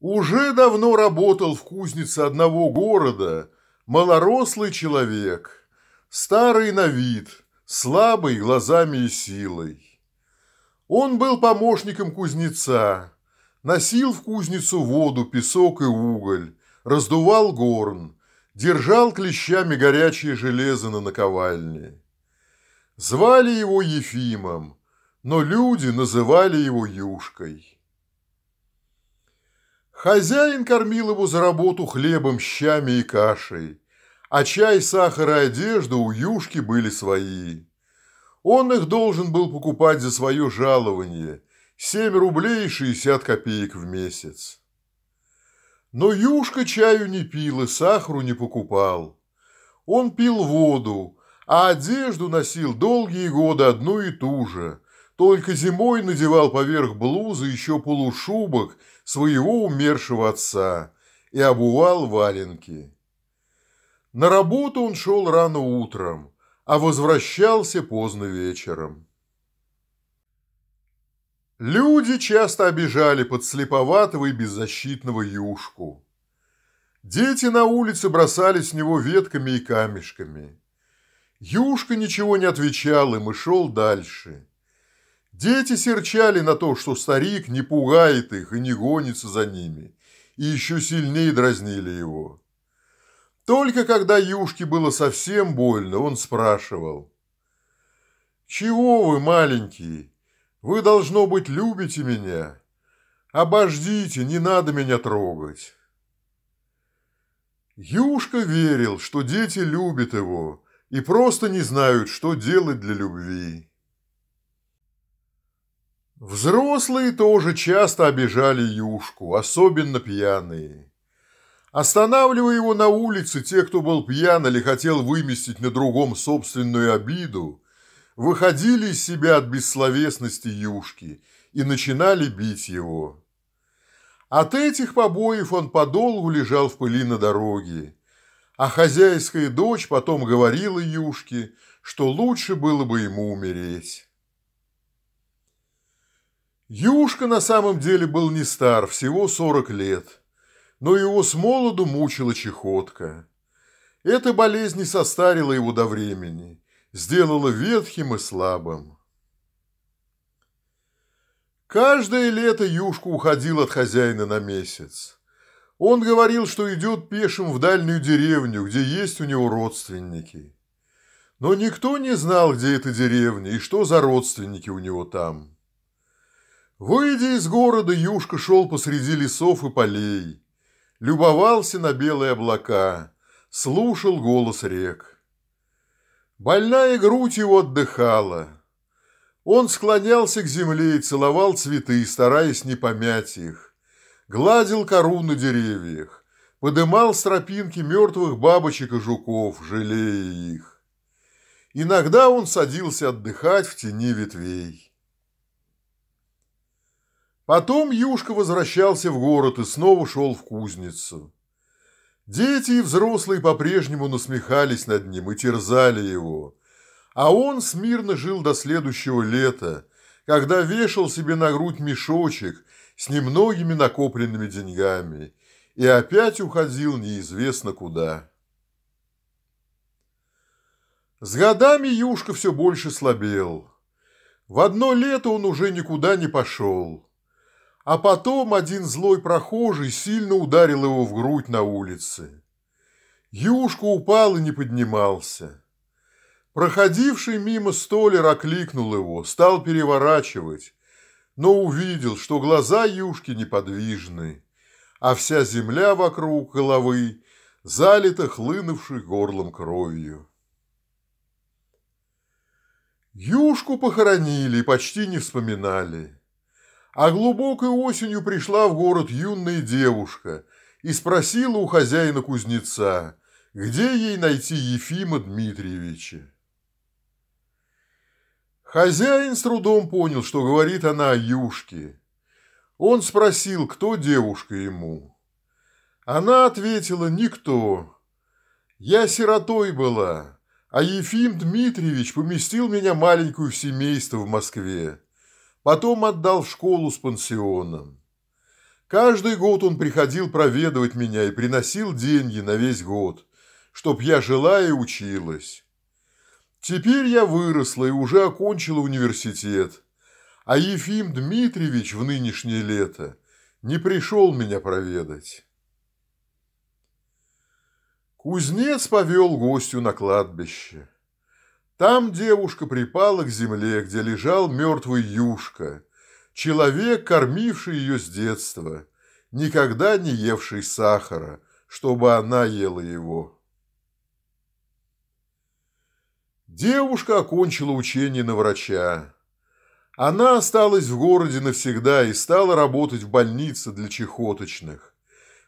Уже давно работал в кузнице одного города малорослый человек, старый на вид, слабый глазами и силой. Он был помощником кузнеца, носил в кузницу воду, песок и уголь, раздувал горн, держал клещами горячее железо на наковальне. Звали его Ефимом, но люди называли его Юшкой. Хозяин кормил его за работу хлебом, щами и кашей, а чай, сахар и одежда у Юшки были свои. Он их должен был покупать за свое жалование – 7 рублей и 60 копеек в месяц. Но Юшка чаю не пил и сахару не покупал. Он пил воду, а одежду носил долгие годы одну и ту же, только зимой надевал поверх блузы еще полушубок своего умершего отца и обувал валенки. На работу он шел рано утром, а возвращался поздно вечером. Люди часто обижали подслеповатого и беззащитного юшку. Дети на улице бросали с него ветками и камешками. Юшка ничего не отвечал им и шел дальше. Дети серчали на то, что старик не пугает их и не гонится за ними, и еще сильнее дразнили его. Только когда Юшке было совсем больно, он спрашивал. «Чего вы, маленький? Вы, должно быть, любите меня? Обождите, не надо меня трогать». Юшка верил, что дети любят его и просто не знают, что делать для любви. Взрослые тоже часто обижали Юшку, особенно пьяные. Останавливая его на улице, те, кто был пьян или хотел выместить на другом собственную обиду, выходили из себя от бессловесности Юшки и начинали бить его. От этих побоев он подолгу лежал в пыли на дороге, а хозяйская дочь потом говорила Юшке, что лучше было бы ему умереть. Юшка на самом деле был не стар, всего сорок лет, но его с молоду мучила чехотка. Эта болезнь не состарила его до времени, сделала ветхим и слабым. Каждое лето Юшка уходил от хозяина на месяц. Он говорил, что идет пешим в дальнюю деревню, где есть у него родственники. Но никто не знал, где эта деревня и что за родственники у него там. Выйдя из города, Юшка шел посреди лесов и полей, любовался на белые облака, слушал голос рек. Больная грудь его отдыхала. Он склонялся к земле и целовал цветы, стараясь не помять их, гладил кору на деревьях, подымал с тропинки мертвых бабочек и жуков, жалея их. Иногда он садился отдыхать в тени ветвей. Потом Юшка возвращался в город и снова шел в кузницу. Дети и взрослые по-прежнему насмехались над ним и терзали его. А он смирно жил до следующего лета, когда вешал себе на грудь мешочек с немногими накопленными деньгами и опять уходил неизвестно куда. С годами Юшка все больше слабел. В одно лето он уже никуда не пошел. А потом один злой прохожий сильно ударил его в грудь на улице. Юшка упал и не поднимался. Проходивший мимо столер окликнул его, стал переворачивать, но увидел, что глаза Юшки неподвижны, а вся земля вокруг головы залита хлынувшей горлом кровью. Юшку похоронили и почти не вспоминали. А глубокой осенью пришла в город юная девушка и спросила у хозяина кузнеца, где ей найти Ефима Дмитриевича. Хозяин с трудом понял, что говорит она о Юшке. Он спросил, кто девушка ему. Она ответила, никто. Я сиротой была, а Ефим Дмитриевич поместил меня маленькую в семейство в Москве. Потом отдал в школу с пансионом. Каждый год он приходил проведывать меня и приносил деньги на весь год, чтоб я жила и училась. Теперь я выросла и уже окончила университет, а Ефим Дмитриевич в нынешнее лето не пришел меня проведать. Кузнец повел гостю на кладбище. Там девушка припала к земле, где лежал мертвый юшка, человек, кормивший ее с детства, никогда не евший сахара, чтобы она ела его. Девушка окончила учение на врача. Она осталась в городе навсегда и стала работать в больнице для чехоточных.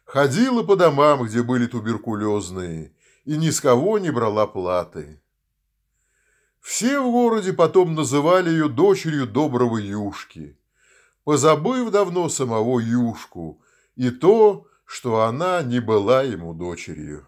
Ходила по домам, где были туберкулезные, и ни с кого не брала платы. Все в городе потом называли ее дочерью доброго Юшки, позабыв давно самого Юшку и то, что она не была ему дочерью.